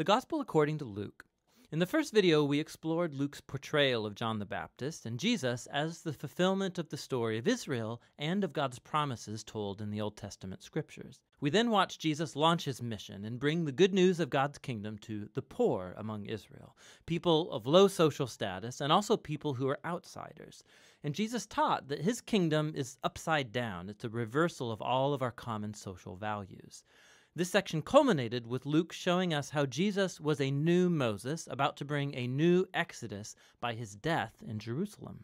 The Gospel according to Luke. In the first video, we explored Luke's portrayal of John the Baptist and Jesus as the fulfillment of the story of Israel and of God's promises told in the Old Testament scriptures. We then watched Jesus launch his mission and bring the good news of God's kingdom to the poor among Israel, people of low social status, and also people who are outsiders. And Jesus taught that his kingdom is upside down, it's a reversal of all of our common social values. This section culminated with Luke showing us how Jesus was a new Moses about to bring a new Exodus by his death in Jerusalem.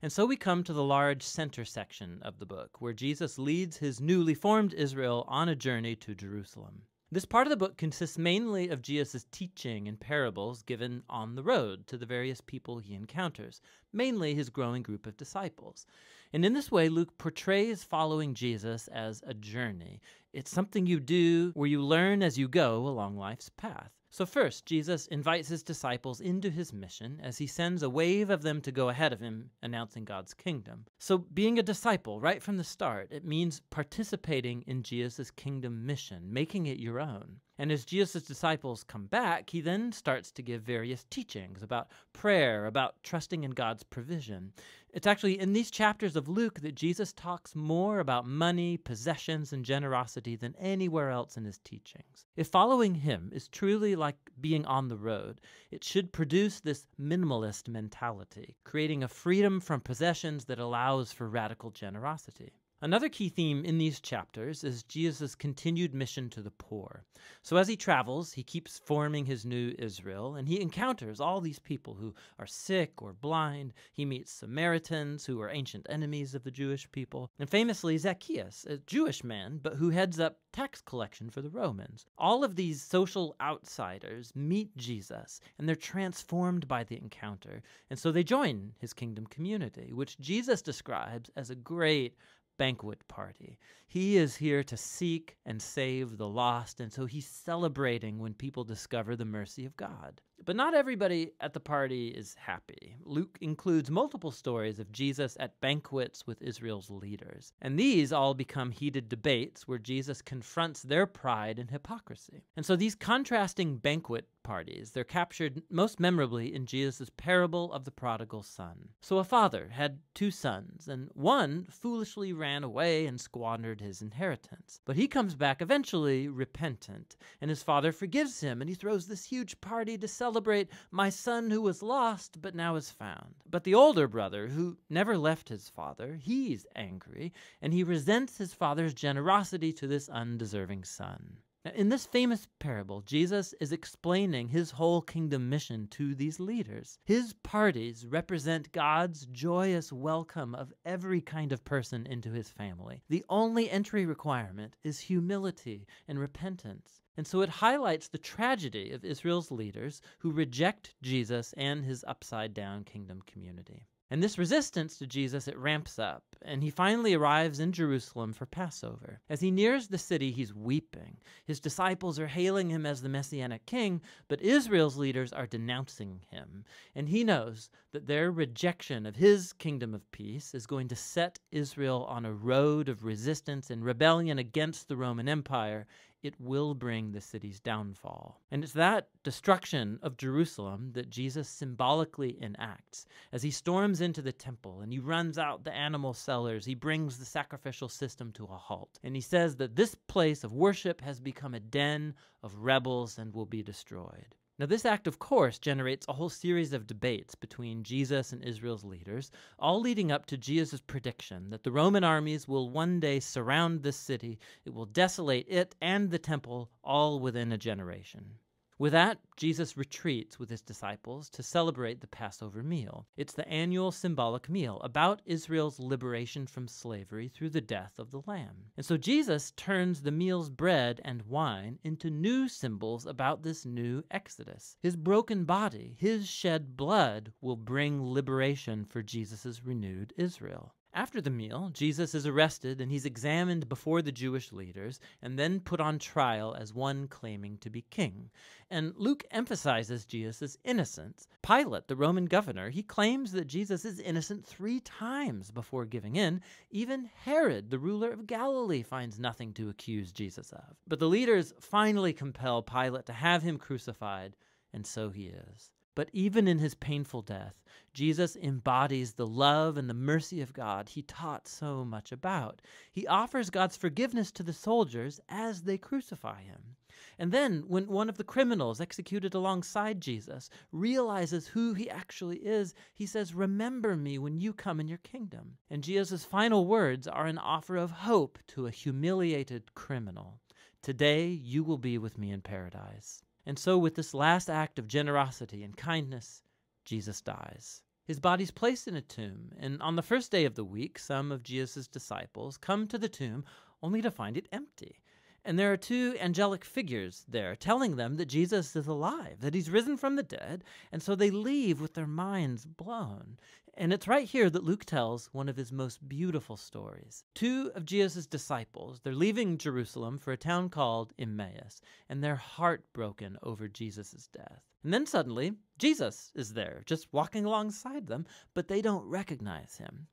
And so we come to the large center section of the book, where Jesus leads his newly formed Israel on a journey to Jerusalem. This part of the book consists mainly of Jesus' teaching and parables given on the road to the various people he encounters, mainly his growing group of disciples. And in this way, Luke portrays following Jesus as a journey. It's something you do where you learn as you go along life's path. So, first, Jesus invites his disciples into his mission as he sends a wave of them to go ahead of him, announcing God's kingdom. So, being a disciple right from the start, it means participating in Jesus' kingdom mission, making it your own. And as Jesus' disciples come back, he then starts to give various teachings about prayer, about trusting in God's provision. It's actually in these chapters of Luke that Jesus talks more about money, possessions, and generosity than anywhere else in his teachings. If following him is truly like being on the road, it should produce this minimalist mentality, creating a freedom from possessions that allows for radical generosity. Another key theme in these chapters is Jesus' continued mission to the poor. So as he travels, he keeps forming his new Israel, and he encounters all these people who are sick or blind. He meets Samaritans, who are ancient enemies of the Jewish people, and famously Zacchaeus, a Jewish man, but who heads up tax collection for the Romans. All of these social outsiders meet Jesus, and they're transformed by the encounter, and so they join his kingdom community, which Jesus describes as a great banquet party. He is here to seek and save the lost, and so he's celebrating when people discover the mercy of God. But not everybody at the party is happy. Luke includes multiple stories of Jesus at banquets with Israel's leaders, and these all become heated debates where Jesus confronts their pride and hypocrisy. And so these contrasting banquet parties, they're captured most memorably in Jesus' parable of the prodigal son. So a father had two sons, and one foolishly ran away and squandered his inheritance. But he comes back eventually repentant, and his father forgives him, and he throws this huge party to celebrate my son who was lost but now is found. But the older brother, who never left his father, he's angry, and he resents his father's generosity to this undeserving son. Now, in this famous parable, Jesus is explaining his whole kingdom mission to these leaders. His parties represent God's joyous welcome of every kind of person into his family. The only entry requirement is humility and repentance. And so it highlights the tragedy of Israel's leaders who reject Jesus and his upside down kingdom community. And this resistance to Jesus, it ramps up, and he finally arrives in Jerusalem for Passover. As he nears the city, he's weeping. His disciples are hailing him as the messianic king, but Israel's leaders are denouncing him. And he knows that their rejection of his kingdom of peace is going to set Israel on a road of resistance and rebellion against the Roman Empire it will bring the city's downfall. And it's that destruction of Jerusalem that Jesus symbolically enacts. As he storms into the temple and he runs out the animal sellers, he brings the sacrificial system to a halt. And he says that this place of worship has become a den of rebels and will be destroyed. Now, this act, of course, generates a whole series of debates between Jesus and Israel's leaders, all leading up to Jesus' prediction that the Roman armies will one day surround this city, it will desolate it and the temple all within a generation. With that, Jesus retreats with his disciples to celebrate the Passover meal. It's the annual symbolic meal about Israel's liberation from slavery through the death of the Lamb. And so Jesus turns the meal's bread and wine into new symbols about this new Exodus. His broken body, his shed blood, will bring liberation for Jesus' renewed Israel. After the meal, Jesus is arrested and he's examined before the Jewish leaders and then put on trial as one claiming to be king. And Luke emphasizes Jesus' innocence. Pilate, the Roman governor, he claims that Jesus is innocent three times before giving in. Even Herod, the ruler of Galilee, finds nothing to accuse Jesus of. But the leaders finally compel Pilate to have him crucified, and so he is. But even in his painful death, Jesus embodies the love and the mercy of God he taught so much about. He offers God's forgiveness to the soldiers as they crucify him. And then, when one of the criminals executed alongside Jesus realizes who he actually is, he says, Remember me when you come in your kingdom. And Jesus' final words are an offer of hope to a humiliated criminal. Today you will be with me in paradise. And so, with this last act of generosity and kindness, Jesus dies. His body's placed in a tomb, and on the first day of the week, some of Jesus' disciples come to the tomb only to find it empty. And there are two angelic figures there telling them that Jesus is alive, that he's risen from the dead, and so they leave with their minds blown. And it's right here that Luke tells one of his most beautiful stories. Two of Jesus' disciples, they're leaving Jerusalem for a town called Emmaus, and they're heartbroken over Jesus' death. And then suddenly, Jesus is there, just walking alongside them, but they don't recognize him.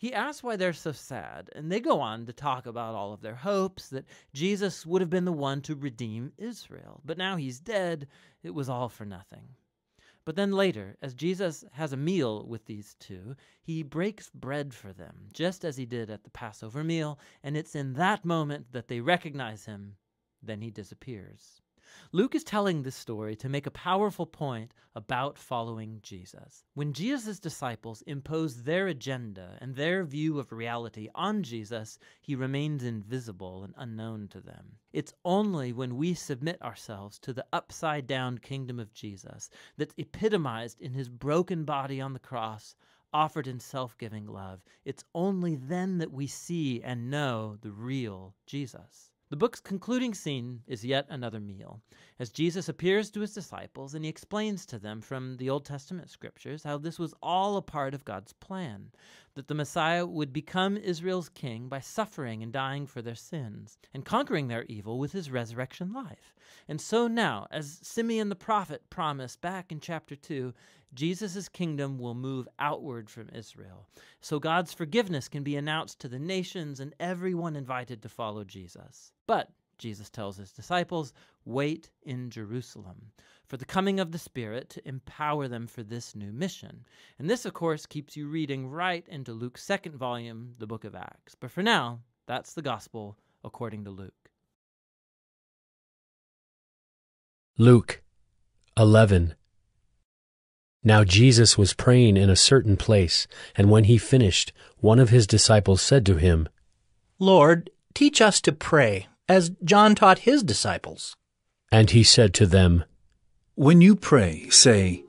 He asks why they're so sad, and they go on to talk about all of their hopes that Jesus would have been the one to redeem Israel. But now he's dead, it was all for nothing. But then later, as Jesus has a meal with these two, he breaks bread for them, just as he did at the Passover meal, and it's in that moment that they recognize him. Then he disappears. Luke is telling this story to make a powerful point about following Jesus. When Jesus' disciples impose their agenda and their view of reality on Jesus, he remains invisible and unknown to them. It's only when we submit ourselves to the upside down kingdom of Jesus that's epitomized in his broken body on the cross offered in self giving love. It's only then that we see and know the real Jesus. The book's concluding scene is yet another meal, as Jesus appears to his disciples and he explains to them from the Old Testament scriptures how this was all a part of God's plan, that the Messiah would become Israel's king by suffering and dying for their sins, and conquering their evil with his resurrection life. And so now, as Simeon the prophet promised back in chapter 2, Jesus' kingdom will move outward from Israel. So God's forgiveness can be announced to the nations and everyone invited to follow Jesus. But, Jesus tells his disciples, wait in Jerusalem for the coming of the Spirit to empower them for this new mission. And this, of course, keeps you reading right into Luke's second volume, the book of Acts. But for now, that's the gospel according to Luke. Luke 11 now Jesus was praying in a certain place, and when he finished, one of his disciples said to him, Lord, teach us to pray, as John taught his disciples. And he said to them, When you pray, say,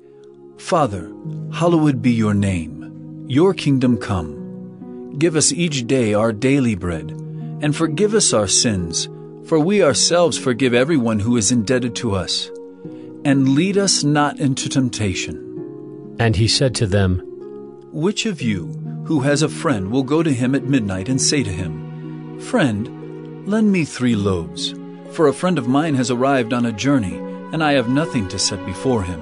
Father, hallowed be your name, your kingdom come. Give us each day our daily bread, and forgive us our sins, for we ourselves forgive everyone who is indebted to us. And lead us not into temptation and he said to them, Which of you who has a friend will go to him at midnight and say to him, Friend, lend me three loaves, for a friend of mine has arrived on a journey, and I have nothing to set before him.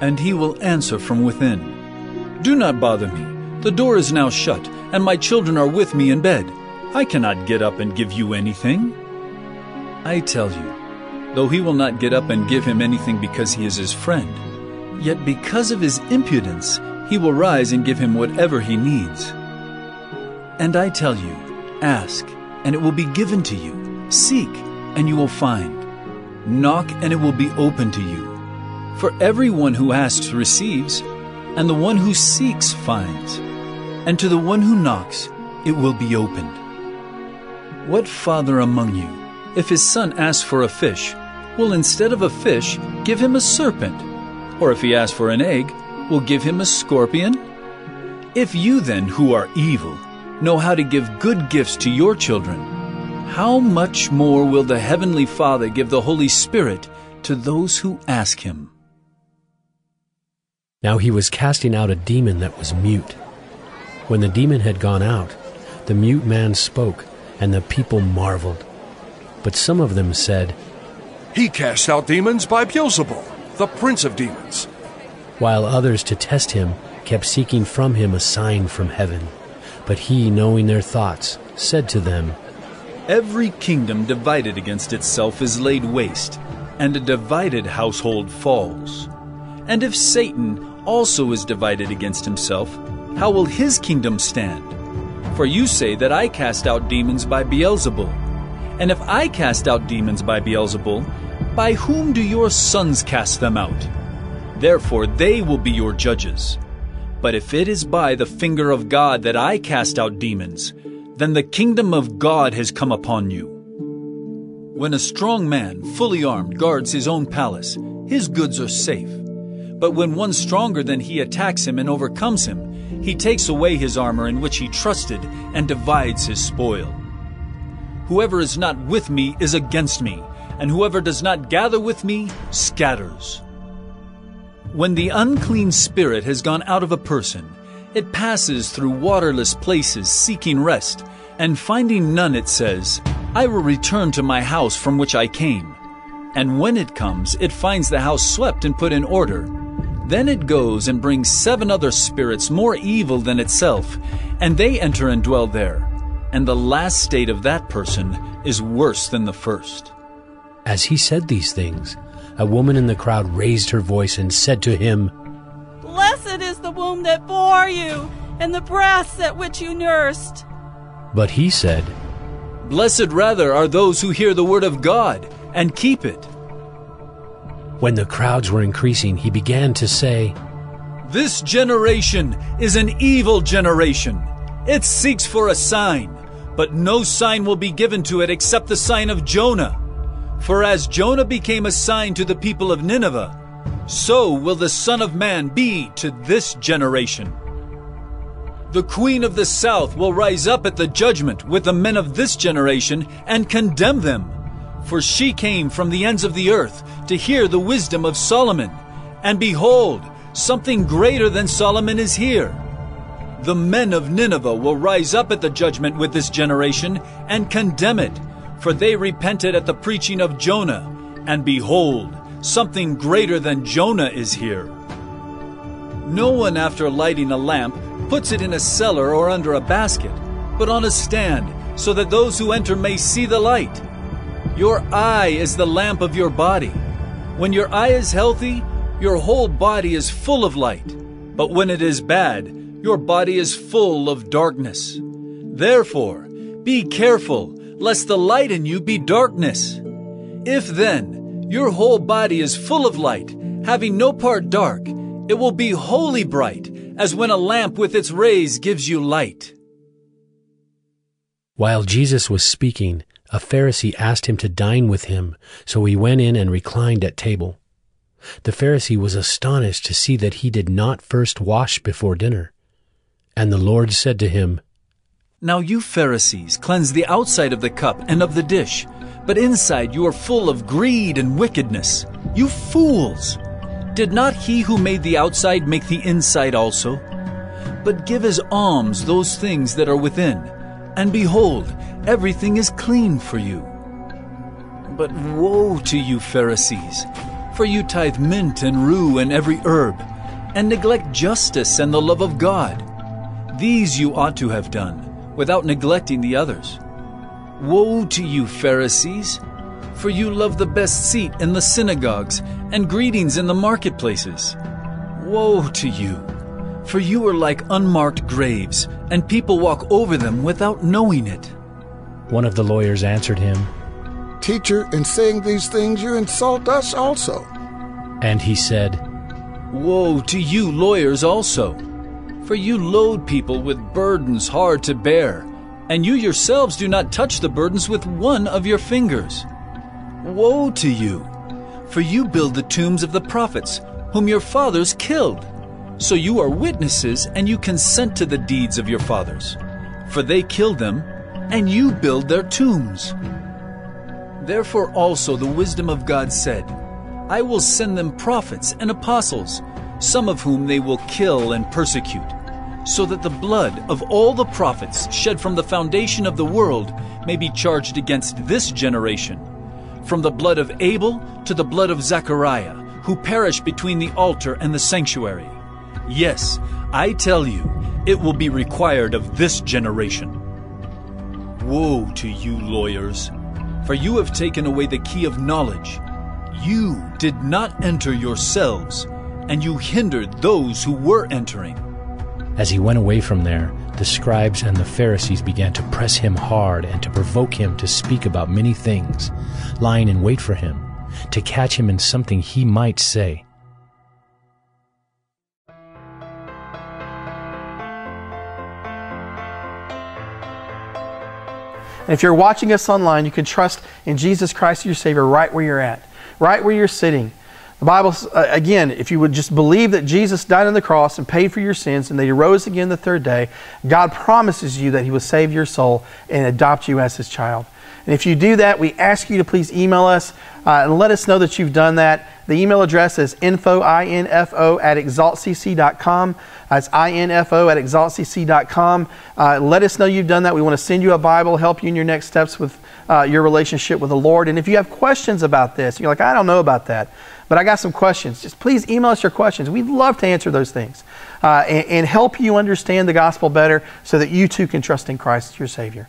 And he will answer from within, Do not bother me. The door is now shut, and my children are with me in bed. I cannot get up and give you anything. I tell you, though he will not get up and give him anything because he is his friend, Yet because of his impudence, he will rise and give him whatever he needs. And I tell you, ask, and it will be given to you. Seek, and you will find. Knock, and it will be open to you. For everyone who asks receives, and the one who seeks finds. And to the one who knocks, it will be opened. What father among you, if his son asks for a fish, will instead of a fish give him a serpent? Or if he asks for an egg, will give him a scorpion? If you then, who are evil, know how to give good gifts to your children, how much more will the Heavenly Father give the Holy Spirit to those who ask Him? Now he was casting out a demon that was mute. When the demon had gone out, the mute man spoke, and the people marveled. But some of them said, He casts out demons by Beelzebul, the prince of demons. While others, to test him, kept seeking from him a sign from heaven. But he, knowing their thoughts, said to them, Every kingdom divided against itself is laid waste, and a divided household falls. And if Satan also is divided against himself, how will his kingdom stand? For you say that I cast out demons by Beelzebul. And if I cast out demons by Beelzebul, by whom do your sons cast them out? Therefore they will be your judges. But if it is by the finger of God that I cast out demons, then the kingdom of God has come upon you. When a strong man, fully armed, guards his own palace, his goods are safe. But when one stronger than he attacks him and overcomes him, he takes away his armor in which he trusted and divides his spoil. Whoever is not with me is against me, and whoever does not gather with me scatters. When the unclean spirit has gone out of a person, it passes through waterless places seeking rest, and finding none, it says, I will return to my house from which I came. And when it comes, it finds the house swept and put in order. Then it goes and brings seven other spirits more evil than itself, and they enter and dwell there. And the last state of that person is worse than the first. As he said these things, a woman in the crowd raised her voice and said to him, Blessed is the womb that bore you, and the breasts at which you nursed. But he said, Blessed rather are those who hear the word of God and keep it. When the crowds were increasing, he began to say, This generation is an evil generation. It seeks for a sign, but no sign will be given to it except the sign of Jonah. For as Jonah became a sign to the people of Nineveh, so will the Son of Man be to this generation. The Queen of the South will rise up at the judgment with the men of this generation and condemn them. For she came from the ends of the earth to hear the wisdom of Solomon. And behold, something greater than Solomon is here. The men of Nineveh will rise up at the judgment with this generation and condemn it, for they repented at the preaching of Jonah. And behold, something greater than Jonah is here. No one, after lighting a lamp, puts it in a cellar or under a basket, but on a stand, so that those who enter may see the light. Your eye is the lamp of your body. When your eye is healthy, your whole body is full of light. But when it is bad, your body is full of darkness. Therefore, be careful, lest the light in you be darkness. If then your whole body is full of light, having no part dark, it will be wholly bright, as when a lamp with its rays gives you light. While Jesus was speaking, a Pharisee asked him to dine with him, so he went in and reclined at table. The Pharisee was astonished to see that he did not first wash before dinner. And the Lord said to him, Now you Pharisees cleanse the outside of the cup and of the dish, but inside you are full of greed and wickedness. You fools! Did not he who made the outside make the inside also? But give as alms those things that are within, and behold, everything is clean for you. But woe to you, Pharisees! For you tithe mint and rue and every herb, and neglect justice and the love of God. These you ought to have done, without neglecting the others. Woe to you, Pharisees! For you love the best seat in the synagogues and greetings in the marketplaces. Woe to you! For you are like unmarked graves, and people walk over them without knowing it. One of the lawyers answered him, Teacher, in saying these things, you insult us also. And he said, Woe to you, lawyers, also! For you load people with burdens hard to bear, and you yourselves do not touch the burdens with one of your fingers. Woe to you! For you build the tombs of the prophets, whom your fathers killed. So you are witnesses, and you consent to the deeds of your fathers. For they killed them, and you build their tombs. Therefore also the wisdom of God said, I will send them prophets and apostles, some of whom they will kill and persecute. So that the blood of all the prophets shed from the foundation of the world may be charged against this generation, from the blood of Abel to the blood of Zechariah, who perished between the altar and the sanctuary. Yes, I tell you, it will be required of this generation. Woe to you, lawyers, for you have taken away the key of knowledge. You did not enter yourselves, and you hindered those who were entering. As he went away from there, the scribes and the Pharisees began to press him hard and to provoke him to speak about many things, lying in wait for him, to catch him in something he might say. And if you're watching us online, you can trust in Jesus Christ, your Savior, right where you're at, right where you're sitting. The Bible, uh, again, if you would just believe that Jesus died on the cross and paid for your sins and that He rose again the third day, God promises you that He will save your soul and adopt you as His child. And if you do that, we ask you to please email us uh, and let us know that you've done that. The email address is info, I-N-F-O, at exaltcc.com. That's info at exaltcc.com. Uh, let us know you've done that. We want to send you a Bible, help you in your next steps with uh, your relationship with the Lord. And if you have questions about this, you're like, I don't know about that, but I got some questions. Just please email us your questions. We'd love to answer those things uh, and, and help you understand the gospel better so that you too can trust in Christ your Savior.